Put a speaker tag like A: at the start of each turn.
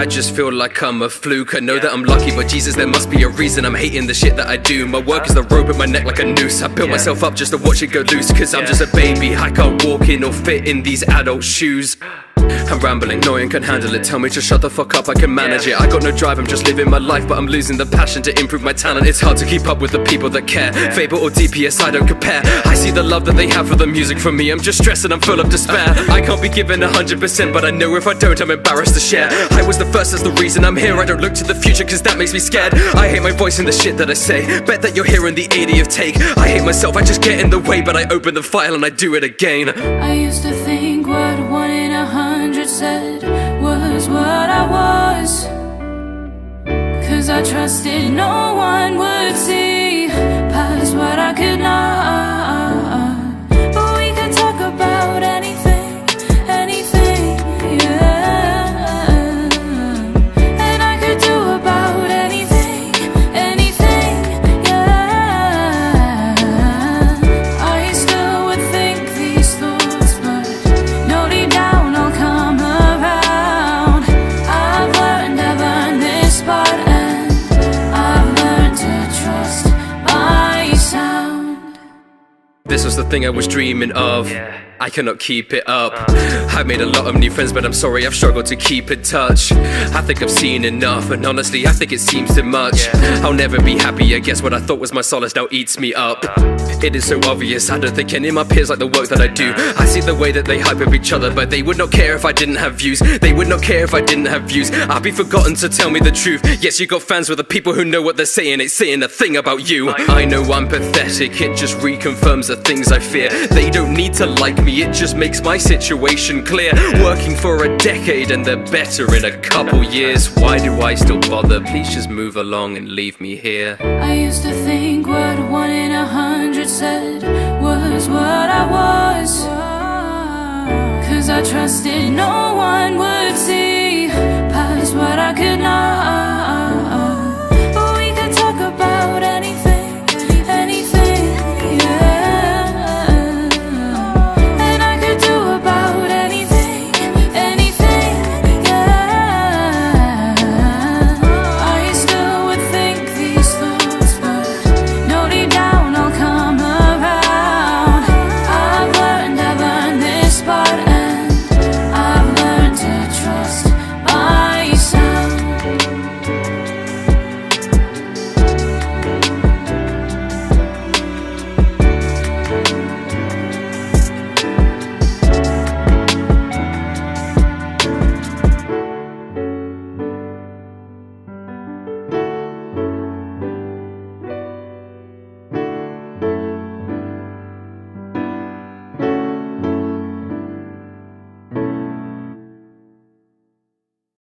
A: I just feel like I'm a fluke. I know that I'm lucky, but Jesus, there must be a reason I'm hating the shit that I do. My work is the rope at my neck like a noose. I built myself up just to watch it go loose, cause I'm just a baby. I can't walk in or fit in these adult shoes. I'm rambling, no one can handle it. Tell me to shut the fuck up, I can manage it. I got no drive, I'm just living my life, but I'm losing the passion to improve my talent. It's hard to keep up with the people that care. FabvL or DPS, I don't compare. I see the love that they have for the music from me. I'm just stressed and I'm full of despair. I can't be given 100%, but I know if I don't, I'm embarrassed to share. I was the first, that's the reason I'm here. I don't look to the future, cause that makes me scared. I hate my voice and the shit that I say. Bet that you're hearing the 80th take. I hate myself, I just get in the way, but I open the file and I do it again.
B: I used to trusted no This
A: was the thing I was dreaming of. I cannot keep it up. I've made a lot of new friends, but I'm sorry I've struggled to keep in touch. I think I've seen enough, and honestly, I think it seems too much. I'll never be happy, I guess what I thought was my solace now eats me up. It is so obvious, I don't think any of my peers like the work that I do. I see the way that they hype up each other, but they would not care if I didn't have views. They would not care if I didn't have views. I'd be forgotten to tell me the truth. Yes, you got fans with the people who know what they're saying, ain't saying a thing about you. I know I'm pathetic, it just reconfirms the things I fear. They don't need to like me, it just makes my situation clear. Working for a decade and they're better in a couple years. Why do I still bother? Please just move along and leave me here.
B: I used to think what one in a hundred said was what I was. Cause I trusted no